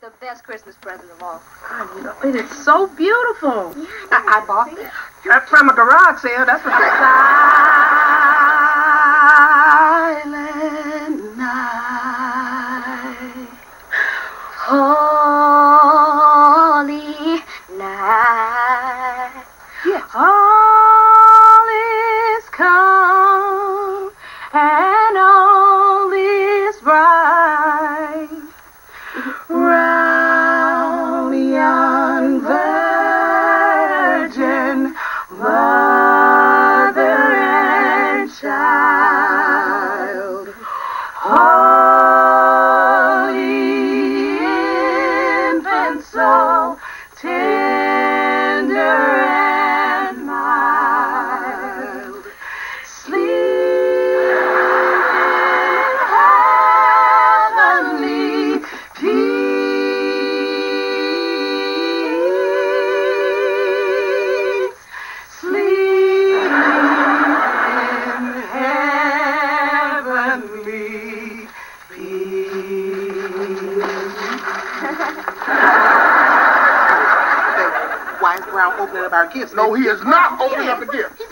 the best Christmas present of all. Oh, you know, it is so beautiful. I, I bought it uh, from a garage sale. That's what I Silent night. Holy night. Yeah. All so opening up our gifts? No, he is not opening up the gift.